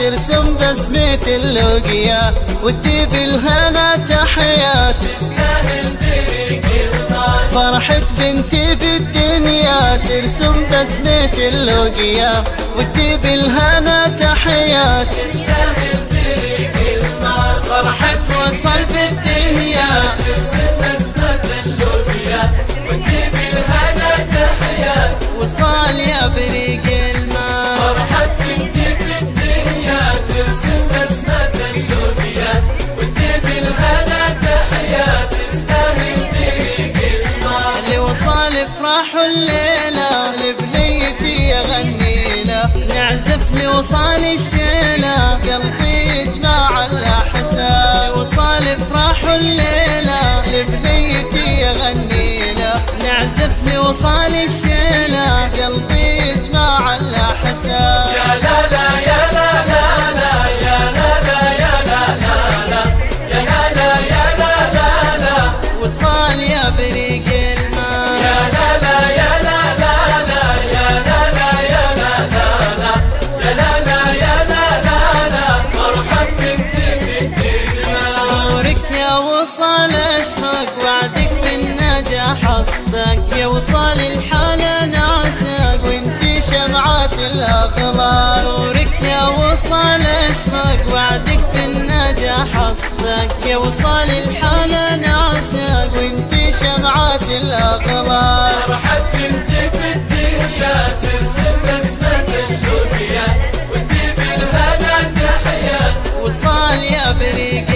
ترسم بسمة اللقيا وتجيب الهنا تحيات. تستاهل بريق فرحة بنتي في الدنيا ترسم بسمة اللقيا وتجيب الهنا تحيات. تستاهل بريق فرحة وصل في الدنيا. ترسم الشيلة قلبي يجمع الأحساء وصال افراح الليلة لبنيتي أغني له. نعزف لوصال الشيلة قلبي يجمع الأحساء. يا وصال اشرق وعدك بالنجاح أصدق. يا وصال الحالة نعشق وانتي شمعات الاخلاق مرحب بنتي في الدنيا ترسم اسمك اللوبيا وتجيب الهنا تحيات وصال يا بريق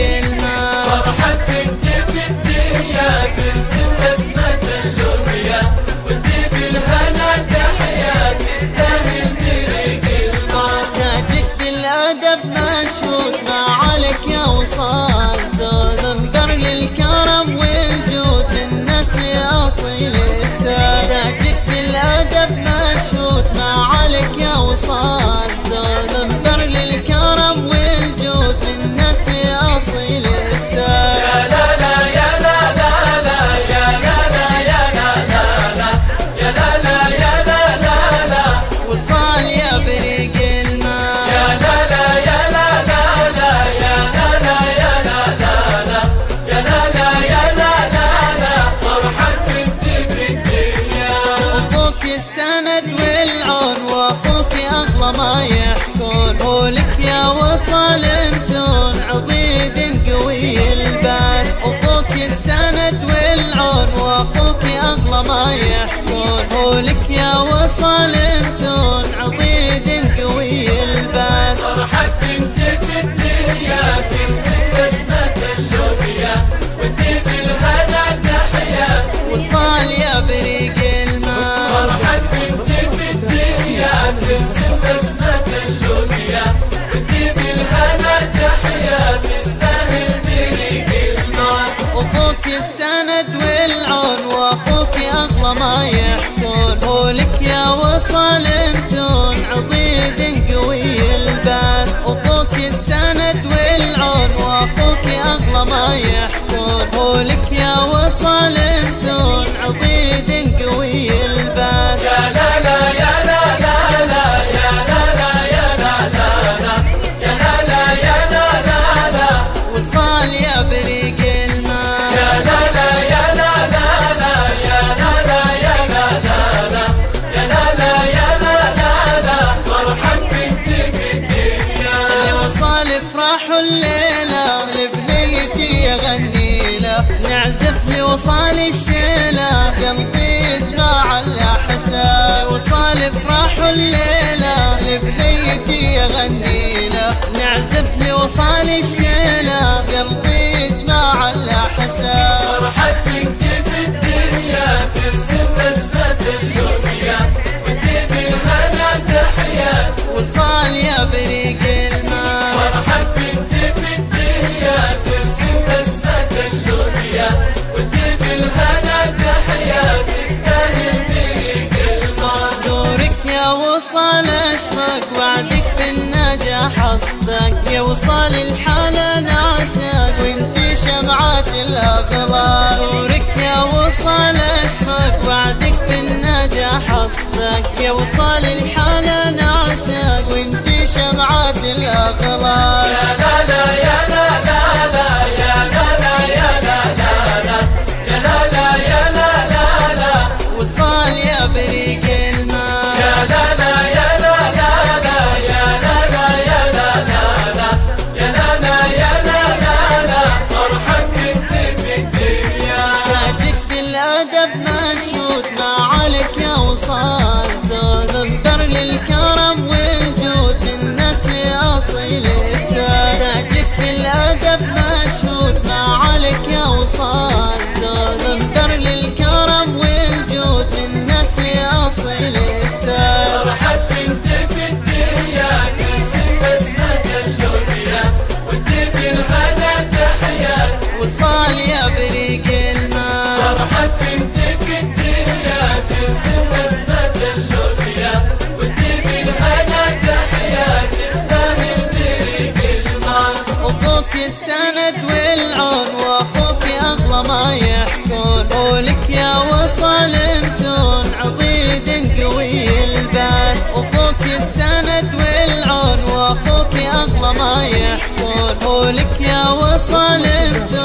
يا لا لا يا لا لا لا يا لا لا يا لا لا لا يا لا لا يا لا لا لا وصال يا يا لا يا لا لا يا لا لا يا لا لا لا السند والعون وأخوك أغلى ما يحكون قولك يا وصل قولك يا وصل متون عضيد قوي الباس. أبوك السند والعون وأخوك أغلى ما يحكون. قولك يا وصل متون عضيد نعزف لوصال الشيلة قلبي يجمع الأحساء. وصال افراح الليلة لبنيتي أغني له. نعزف لوصال الشيلة قلبي يجمع الأحساء. مرحب بنتي في الدنيا ترسم اسمك اللوبيا وتجيب الهنا تحيات وصال يا بريق يوصل اشرق وعدك النجاح أصدق. يوصل الحال أنا عشاق وإنت شمعات الافضل نورك يا يوصل اشرق وعدك النجاح أصدق. يوصل الحال أنا عشاق. صار زولم والله ما يحكون. قولك يا وصل انتون عضيد قوي الباس. أخوك السند والعون وأخوك أغلى ما يحكون. قولك يا وصل انتون.